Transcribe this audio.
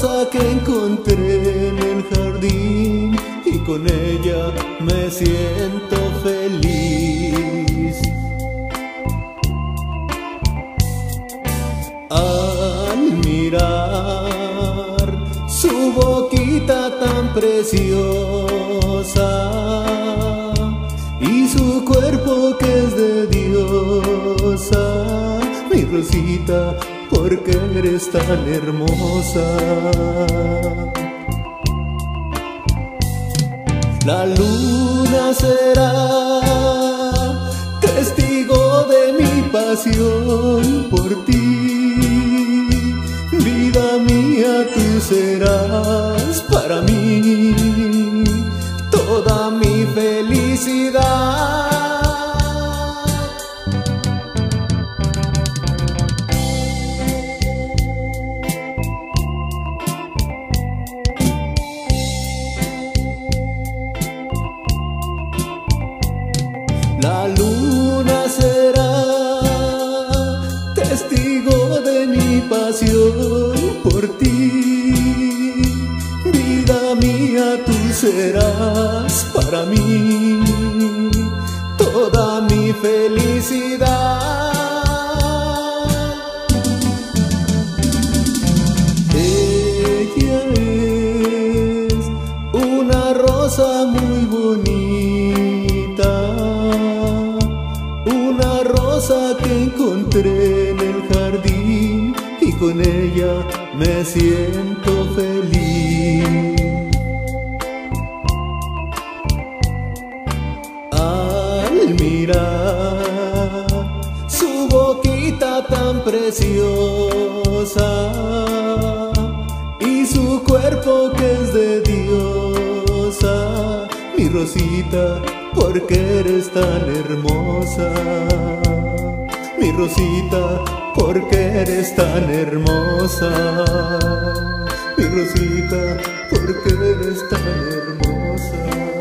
rosa que encontré en el jardín y con ella me siento feliz. Al mirar su boquita tan preciosa y su cuerpo que es de diosa, mi rosita porque eres tan hermosa. La luna será testigo de mi pasión por ti. Vida mía, tú serás para mí toda mi felicidad. La luna será testigo de mi pasión por ti. Vida mía, tú serás para mí toda mi felicidad. Ella es una rosa muy bonita, encontré en el jardín y con ella me siento feliz. Al mirar su boquita tan preciosa y su cuerpo que es de diosa, mi Rosita, porque eres tan hermosa. Mi Rosita, porque eres tan hermosa. Mi Rosita, porque eres tan hermosa.